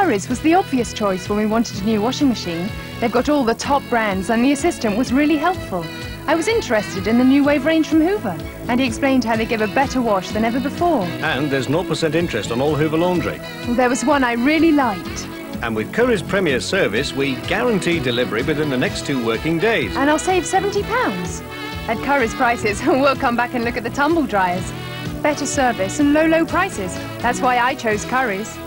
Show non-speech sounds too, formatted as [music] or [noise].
Currys was the obvious choice when we wanted a new washing machine. They've got all the top brands and the assistant was really helpful. I was interested in the new wave range from Hoover and he explained how they give a better wash than ever before. And there's 0% interest on all Hoover laundry. There was one I really liked. And with Currys Premier service, we guarantee delivery within the next two working days. And I'll save £70. At Currys prices, [laughs] we'll come back and look at the tumble dryers. Better service and low, low prices. That's why I chose Currys.